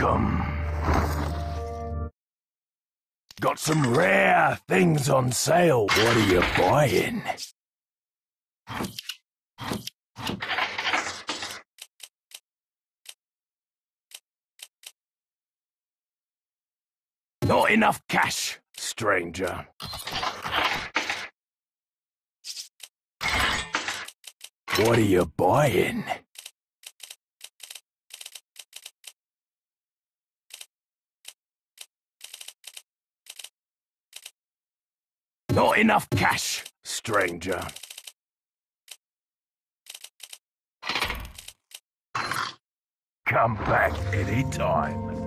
Welcome. Got some rare things on sale. What are you buying? Not enough cash, stranger. What are you buying? Not enough cash, stranger. Come back anytime. ¡Un